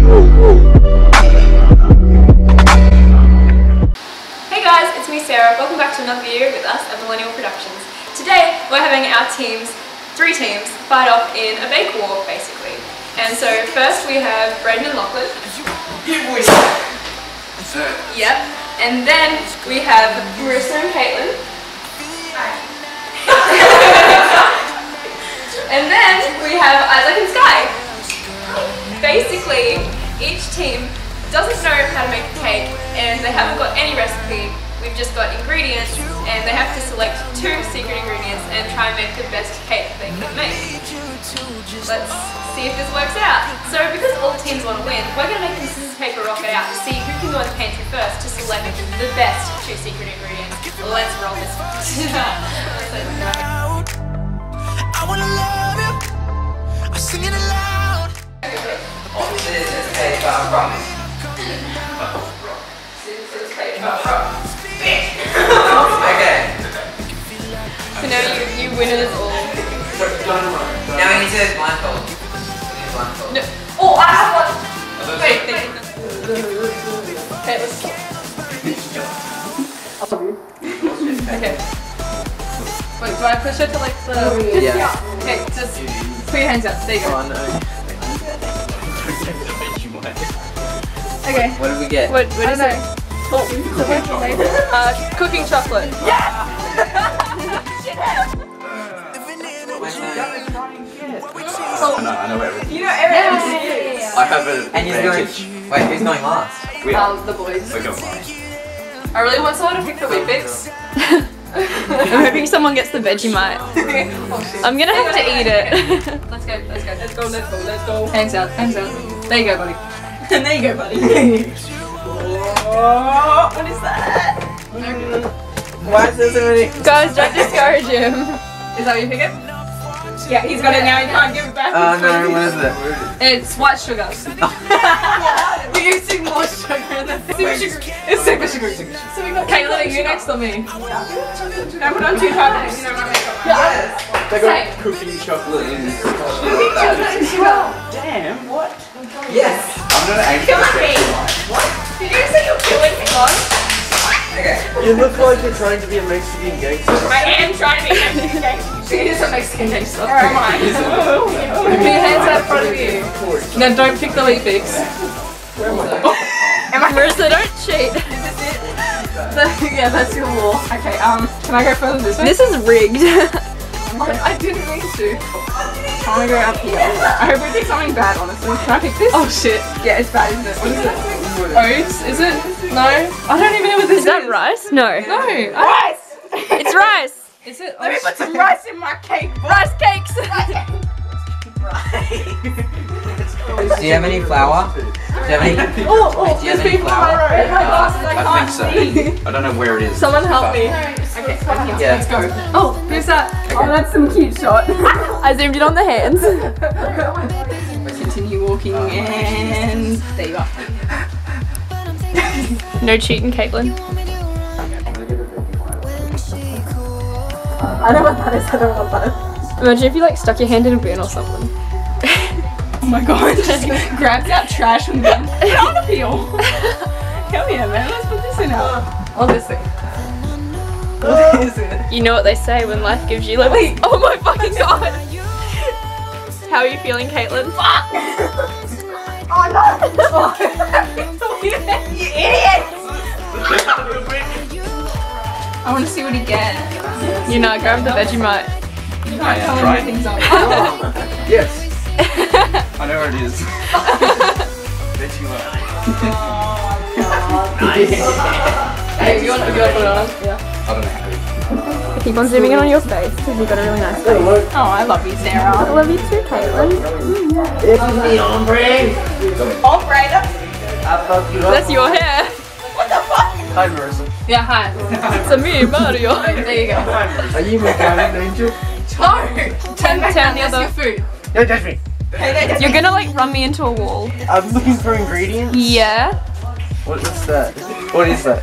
Hey guys, it's me Sarah. Welcome back to another video with us at Millennial Productions. Today we're having our teams, three teams, fight off in a bake war basically. And so first we have Braiden and Lachlan. Yep. And then we have Marissa and Caitlyn. and then we have Issac and Skiye. Basically, each team doesn't know how to make a cake and they haven't got any recipe. We've just got ingredients and they have to select two secret ingredients and try and make the best cake they can make. Let's see if this works out. So because all teams want to win, we're going to make the scissors, paper, rock it out to see who can go in the pantry first to select the best two secret ingredients. Let's roll this. Let's let them go. I wanna love you. I sing it aloud. Scissors, paper, rock. Scissors, paper, rock. Okay. So now you, you winners all. Now we need to blindfold. We need blindfold. No. Oh, I have one! Wait, thank you. Okay, let's Okay. Wait, do I push it to like the... Yeah. Okay, just put your hands up. There you go. Oh no. Okay. What did we get? What, what is it? Oh, so what's the name? Uh, cooking chocolate. I know, I know everything. You know everything. I have an And you're advantage. going. Wait, who's going last? We are. Um, the boys. We're going last. I really want someone to pick the Weet-Bix. I'm hoping someone gets the Vegemite. oh. I'm gonna have to eat it. Let's go, let's go, let's go, let's go, let's go. Hands out, hands out. There you go, buddy. there you go, buddy. oh, what is that? Why is there so many? Guys, don't discourage him. Is that what you pick it? Yeah, he's got it now, he can't give it back. Oh no, what is it? It's white sugar. You're using more sugar than super sugar. It's super sugar. So we got Caitlyn, you next to me. Now put on two toppings, you know what I They Same. got cooking chocolate in this. Damn, what? Yes. I'm gonna aim for the Vegemite. Did you say you're killing me, Mom? Okay. You look like you're trying to be a Mexican gangster. I am trying to be a Mexican gangster. She is a Mexican gangster. Or am I? Put your hands out in front of you. No, don't pick the Weet-Bix. Am I Marissa, don't cheat. Is this it? Yeah, that's your law. Okay, um, can I go further this way? This is rigged. I didn't mean to. I'm gonna go up here. I hope we pick something bad, honestly. Can I pick this? Oh shit. Yeah, it's bad, isn't it? What is it? Oats? Is it? No? I don't even know what this Is Is that rice? No. No. Rice! It's rice. Is it? Let me put some rice in my cake. Rice cakes. Do you have any flour? Do you have any? Oh, oh, Do you have there's any people on my flour? road. My glasses, I I can't think see. so. I don't know where it is. Someone help me. Okay, Yeah. let's go. Oh, who's that? Oh, that's some cute shot. I zoomed in on the hands. Continue walking uh, and there you are. No cheating, Caitlyn. I know what that is. I don't know what that is. Imagine if you like stuck your hand in a bin or something. Oh my god. Just grabs out trash and then I want to peel. Hell yeah, man. Let's put this in now. Oh, this thing. What is it? You know what they say when life gives you lemons. Wait. Oh my fucking god. How are you feeling, Caitlyn? Oh no! You idiot! I want to see what he gets. You know, grab the Vegemite. You can't tell him try. things are. Yes. I know where it is. Vegemite. Hey, you want, you want to put it on? Yeah. I don't know. Keep on zooming in on your face because you've got a really nice face. Oh, I love you, Sarah. I love you too, Caitlyn. Operator. I fuck you. That's your hair. Hi, Marissa. Yeah, hi. It's a me, Mario. There you go. Are you my guardian angel? No! Turn back Turn down, the other- your food. Don't touch me. You're gonna like run me into a wall. I'm looking for ingredients. Yeah. What is that? What is that?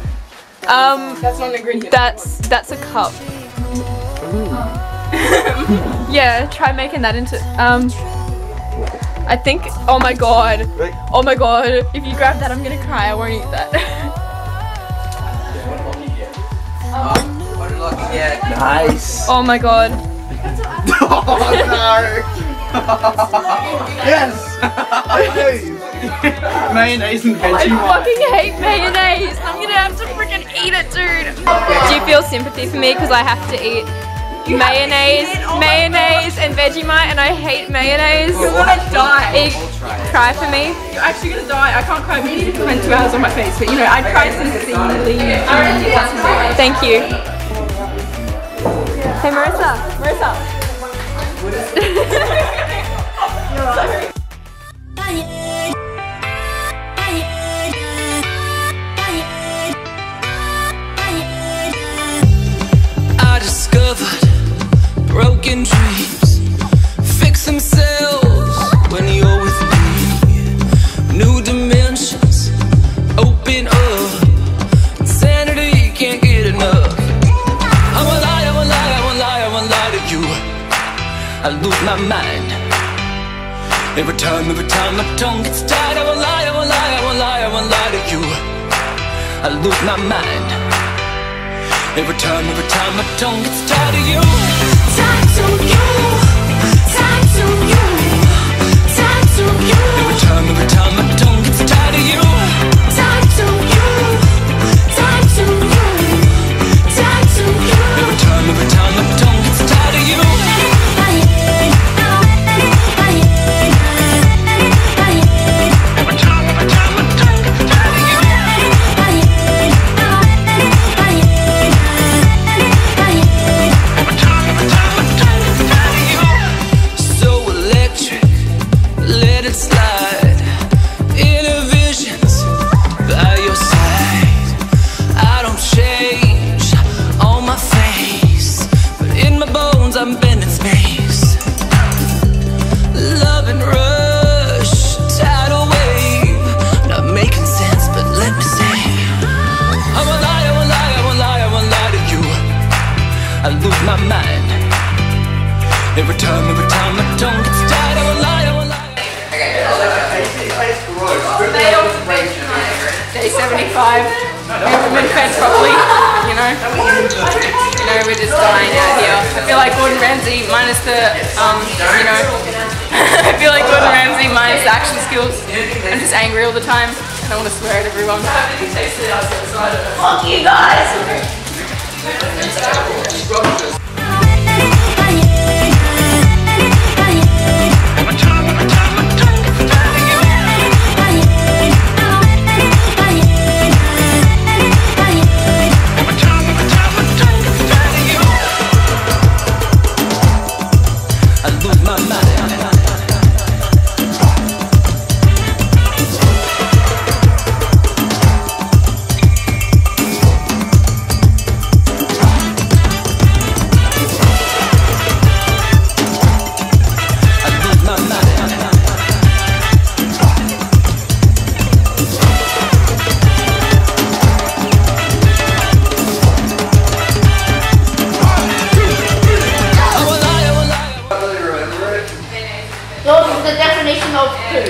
Um, That's not an ingredient. that's that's a cup. Yeah, try making that into um. I think. Oh my god. Wait. Oh my god. If you grab that, I'm gonna cry. I won't eat that. What did Lockie get? Nice. oh my god. Oh no. yes. Mayonnaise. Mayonnaise and I fucking hate mayonnaise. I'm gonna have to freaking eat it, dude. Do you feel sympathy for me because I have to eat mayonnaise, oh mayonnaise, and Vegemite, and I hate mayonnaise? You're gonna die. Eat- We'll try it. Cry for me. You're actually gonna die. I can't cry because you spend two hours on my face, but you know, I'd cry sincerely. Thank you. Hey Marissa, Marissa. I discovered broken dreams fix themselves when you're with me. New dimensions open up. Insanity can't get enough. I won't lie, I won't lie, I won't lie, I won't lie to you. I lose my mind. Every time, every time my tongue gets tied, I won't lie, I won't lie, I won't lie, I won't lie to you. I lose my mind. Every time, every time my tongue gets tired of you. Time to you. Time to you. Time to you. Every time, every time my Every time, every time my tongue gets tied, I will lie, I will lie. Okay, you Day 75. We haven't been fed properly, you know. You know, we're just dying out here. I feel like Gordon Ramsay minus the, um, you know. I feel like Gordon Ramsay minus the action skills. I'm just angry all the time I want to swear at everyone. Fuck you guys! My mind. Definition of poo.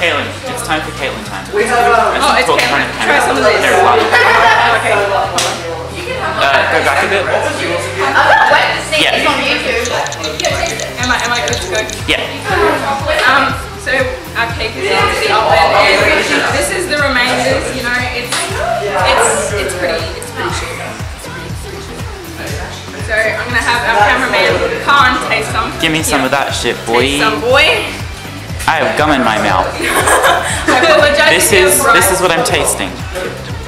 Caitlyn, it's time for Caitlyn time. We have um, Oh, it's Caitlyn. Try some of this. There, wow. Okay. Uh, go back a bit. I'm not wait to see Yeah. it's on YouTube. Am I, am I good to go? Yeah. Um, so our cake is in the oven this is the remainders, you know, it's it's it's pretty it's pretty shit. So I'm gonna have our cameraman Khan taste some. Give me some of that shit, boy. Taste some boy. I have gum in my mouth. This is this is what I'm tasting.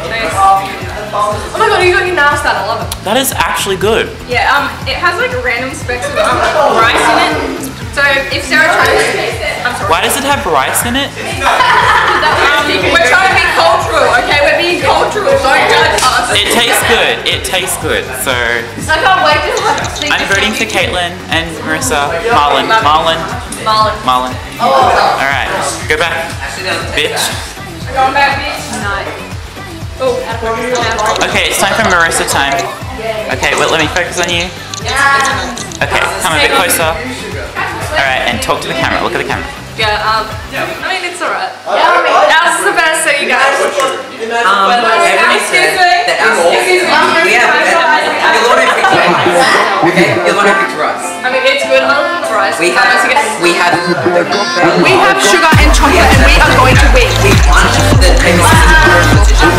Nice. Oh my god, you got your nails done, I love it. That is actually good. Yeah, um, it has like random specks of um, rice in it. So if Sarah tries to taste it, I'm sorry. Why does it have rice in it? Um, we're trying to be cultural, okay? We're being cultural, don't judge us. It tastes good. It tastes good. So I can't wait to have. I'm voting for Caitlyn and Marissa. Marlon. Marlon. Marlon. Marlon. Alright. Go back, bitch. Going back, bitch. No. Oh, out of focus now. Okay, it's time for Marissa time. Okay, wait, let me focus on you. Okay, come a bit closer. Alright, and talk to the camera. Look at the camera. Yeah, um, I mean, it's alright. Yummy. Ours is the best, so you guys. Um, Well, everyone excuse said me. that our Excuse me. we have you're the one who picked rice. Okay, you're the one who picked. I mean, it's good. I love rice. We have we have we have sugar and chocolate, and we are going to win. we won the famous competition.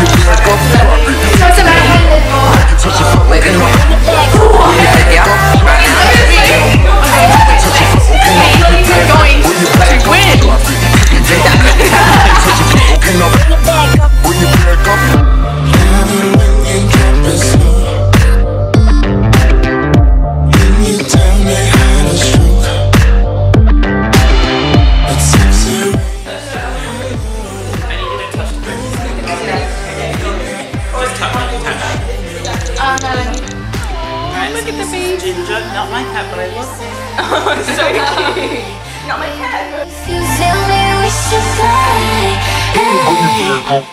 Beach. Ginger, not my cat, but I love it. Oh, it's so cute. Not my cat. You tell me we should fly.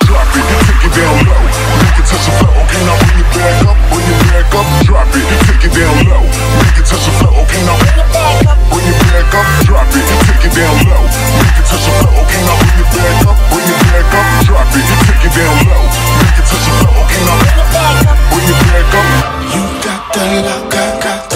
Drop it, take it down low. Make it touch the floor. Okay, now bring it back up. Bring it back up. Drop it, take it down low. Make it touch the floor. Okay, now bring it back up. Bring it back up. Drop it, take it down low. Make it touch the floor. Okay, now bring it back up. Bring it back up. Drop it, take it down low. Make it touch the floor. Okay, now bring it back up. Bring it back up. You got the lock, I got the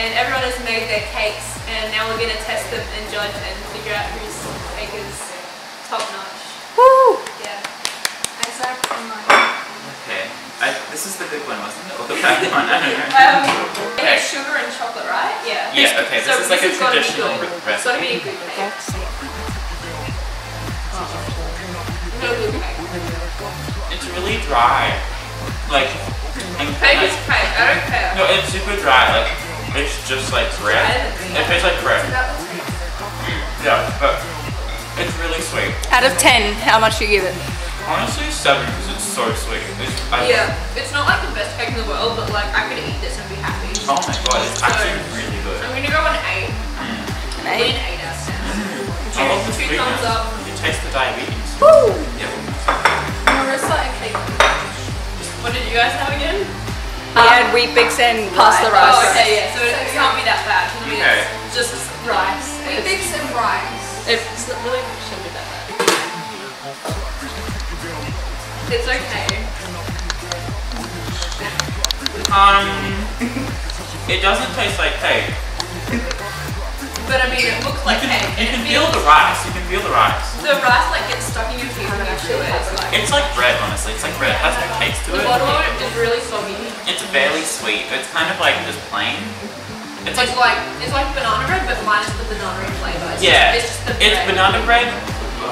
and everyone has made their cakes, and now we're gonna test them and judge and figure out whose cake is top notch. Woo! Yeah. Okay. I, this is the big one, wasn't it? Or the fat one? I don't know. Um, it Okay. has sugar and chocolate, right? Yeah. Yeah, okay, this is like a has gotta be traditional good. re- It's gotta be a good cake. No good. It's really dry. Like, and, Cake is cake, I don't care. no, it's super dry. Like, it's just like bread. It tastes like bread. Yeah, but it's really sweet. Out of 10, how much do you give it? Honestly, seven because it's so sweet. It's, Yeah, it's not like the best cake in the world, but like I could eat this and be happy. Oh my god, it's actually really good. I'm gonna go on an eight. An An eight? eight out of ten. Mm. I love the Two sweetness. thumbs up. You taste the diabetes. Woo! Yep. Marissa and cake. What did you guys have again? We had Weet-Bix and pasta rice. Oh, okay, yeah. So it, it can't be that bad. It'll Okay. just rice. Weet-Bix and rice. It's really shouldn't be that bad. It's okay. Um, it doesn't taste like cake. But I mean, it looks like. You can it feel the rice. You can feel the rice. The rice like gets stuck in your teeth when you chew it. It's like It's like bread, honestly. It's like bread. It has no taste to the it. bottom of it is really soggy. It's barely sweet. It's kind of like just plain. It's like It's like it's like banana bread, but minus the banana flavor. It's yeah, just, it's just the it's bread. banana bread,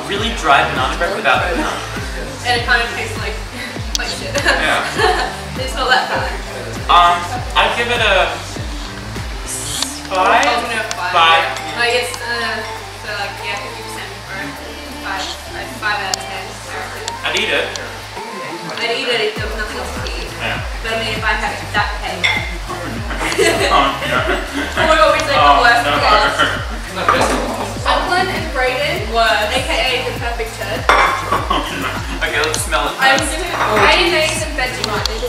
really dry banana bread without the banana. and it kind of tastes like like shit. Yeah. it's not that bad. Um, I'd give it a five. Oh, no, five. Five. Like it's uh, so like yeah, fifty percent or five, like five out of ten. I'd eat it. I'd eat it if there was nothing else to eat. Yeah. But I mean, if I have that cake. Oh, no. Oh my god, we take the Oh, worst no. class. Upland and Braiden were, aka the perfect turd. okay, let's smell it. I'm first. gonna mayonnaise and Vegemite.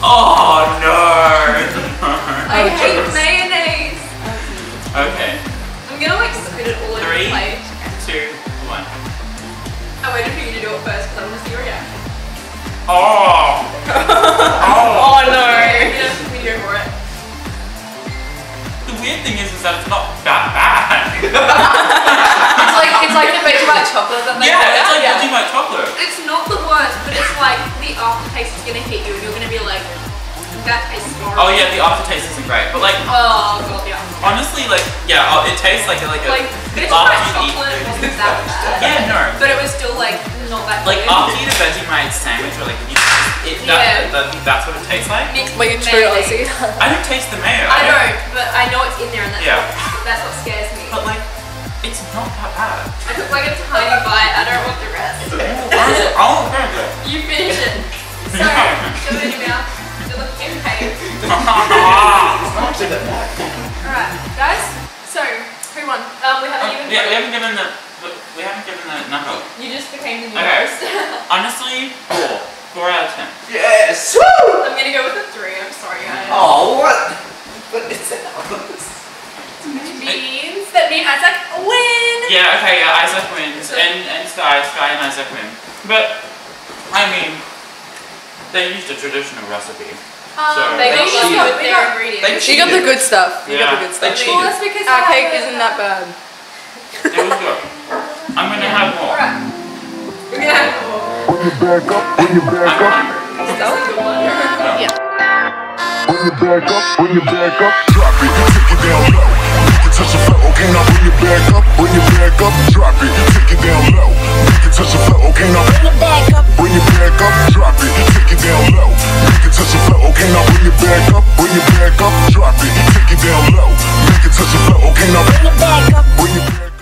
Oh no! Thing is, is that it's not that bad. It's like it's like the Vegemite chocolate that they yeah, put it's out. like oh, Vegemite chocolate. It's not the worst, but it's like the aftertaste is gonna hit you and you're gonna be like, that tastes horrible. Oh yeah, the aftertaste isn't great, but like Oh god, yeah. honestly, like yeah, oh, it tastes like a, like a Like, Vegemite after you eat- chocolate wasn't that bad. Yeah, no. But it was still like not that Like good. after you eat a Vegemite sandwich or like you, it, that, Yeah. that, that's what it tastes like. Mixed Well, you're true. Aussie. I don't taste the mayo. I don't, but I know it's in there and that's, Yeah. what, that's what scares me. But like, it's not that bad. I took like a tiny bite, I don't want the rest. Oh, I'll oh, finish it. You finish it. So, shove it in your mouth. You look in pain. Alright, guys. So, who won? Um, we haven't even yeah, we voted. haven't given the we haven't given the number. You just became the new Okay. host. Honestly, four. Four out of ten. Yes! Woo! I'm gonna go with a three, I'm sorry guys. Oh, what? What is that? Means that me and Issac win! Yeah, okay, yeah, Issac wins. And and Skiye, Skiye and Issac win. But I mean they used a traditional recipe. Um, So- they got They lucky with cheated. their ingredients. You got the good stuff. You got the Yeah. good stuff. They Well, cheated. that's because Our cake isn't that bad. It was good. I'm gonna have more. Alright. We're gonna have more. Bring it back up, bring it back up, This is a good one. bring it back up, bring it back up, drop it, take it down low. Make it touch the floor, okay now bring it back up, bring it back up, drop it, take it down make it touch the floor, okay now bring it back up, bring it back up, drop it, take it down low, make it touch the floor, okay now bring it back up, bring it back up, drop it, take it down low, make it touch the floor, okay now bring it back up, bring it back up.